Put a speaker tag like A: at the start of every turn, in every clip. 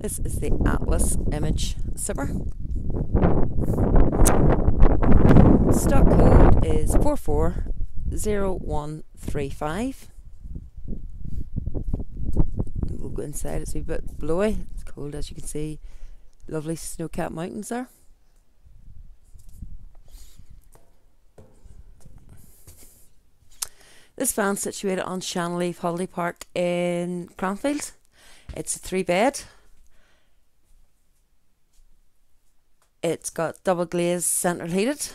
A: This is the Atlas Image Super. Stock code is 440135. We'll go inside, it's a bit blowy, it's cold as you can see. Lovely snow capped mountains there. This van's situated on Shanlieve Holiday Park in Cranfield. It's a three bed It's got double glazed central heated.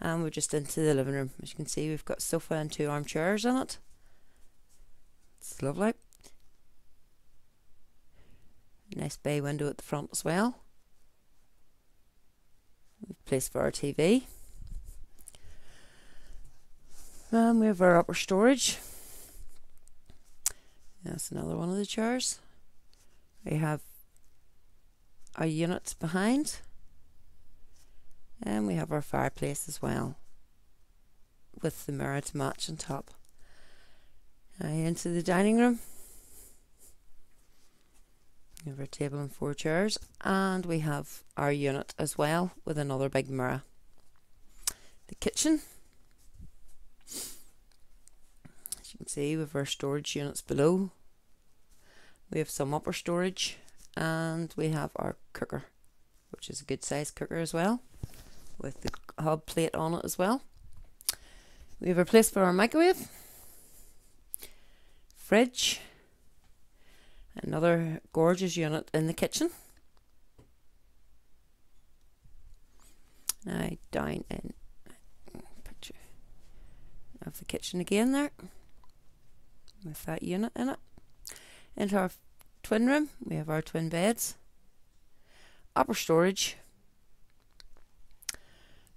A: And we're just into the living room. As you can see, we've got sofa and two armchairs in it. It's lovely. Nice bay window at the front as well. Place for our TV. And we have our upper storage. That's another one of the chairs. We have our units behind and we have our fireplace as well with the mirror to match on top. Now into the dining room. We have our table and four chairs and we have our unit as well with another big mirror. The kitchen. As you can see we have our storage units below. We have some upper storage and we have our cooker which is a good size cooker as well with the hob plate on it as well. We have a place for our microwave fridge another gorgeous unit in the kitchen. Now down in picture of the kitchen again there with that unit in it into our twin room, we have our twin beds, upper storage,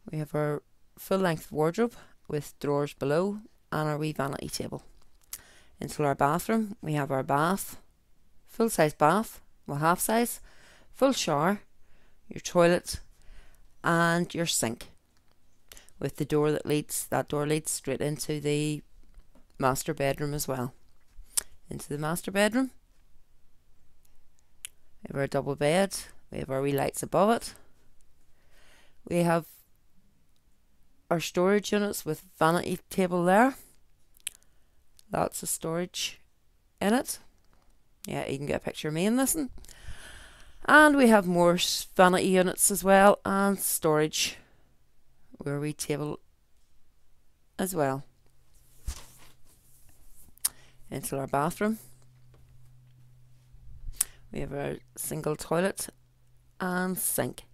A: we have our full length wardrobe with drawers below and our wee vanity table. Into our bathroom, we have our bath, full size bath, well half size, full shower, your toilet, and your sink. With the door that leads, that door leads straight into the master bedroom as well. Into the master bedroom, we have our double bed. We have our wee lights above it. We have our storage units with vanity table there. Lots of storage in it. Yeah, you can get a picture of me in this one. And we have more vanity units as well and storage where we table as well. Into our bathroom. We have our single toilet and sink.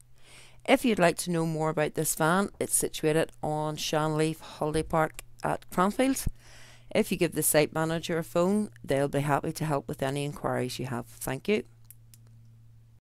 A: If you'd like to know more about this van, it's situated on Shanlieve Holiday Park at Cranfield. If you give the site manager a phone, they'll be happy to help with any inquiries you have. Thank you.